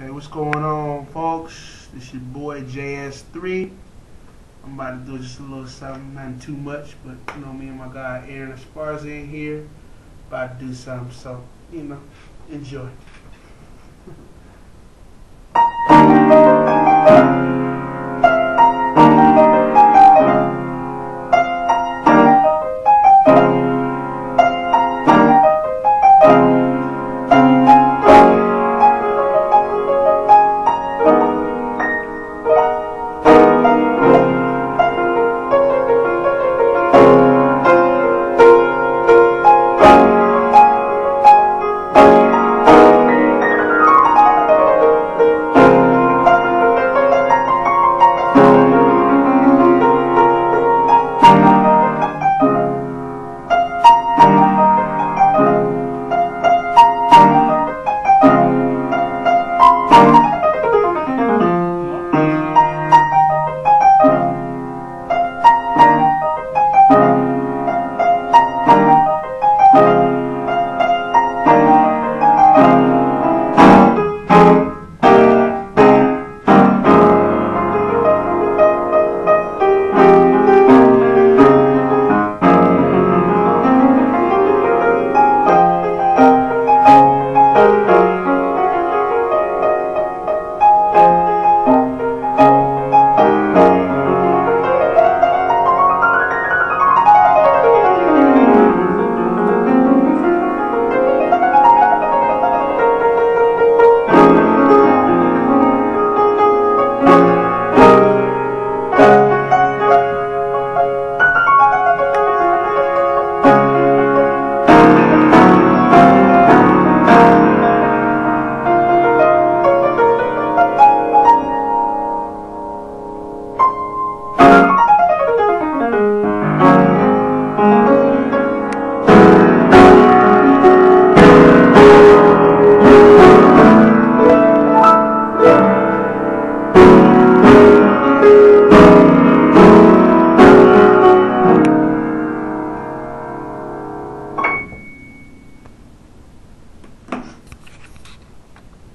Hey, what's going on, folks? This your boy JS3. I'm about to do just a little something, nothing too much, but you know, me and my guy Aaron Esparza in here about to do something, so you know, enjoy.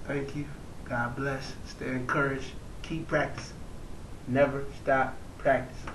Thank you. God bless. Stay encouraged. Keep practicing. Never stop practicing.